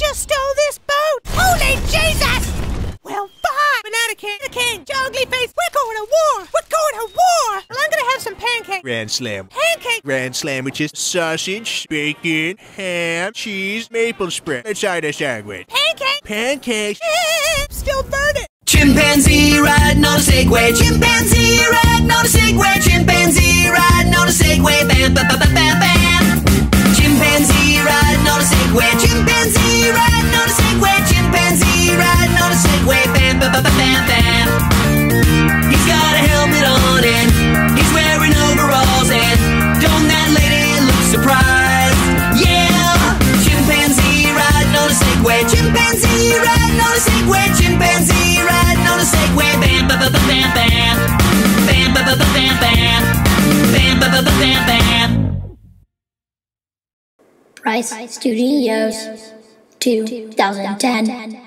just stole this boat! Holy Jesus! Well, fine! Banana King, Banana King, Juggly Face, we're going to war! We're going to war! Well, I'm gonna have some pancakes. Grand Slam. Pancake! Grand Slam, which is sausage, bacon, ham, cheese, maple spread. Let's try the sandwich. Pancake! Pancakes. Still burning! Chimpanzee riding on a Segway. Chimpanzee riding on a Segway. Chimpanzee riding on a Segway. Bam. Riding on a Segway. Chimpanzee riding on a Segway. Bam, bam, bam, bam, bam. Bam, bam, bam, bam, bam. Bam, bam, bam, bam, bam. Bryce Studios 2010.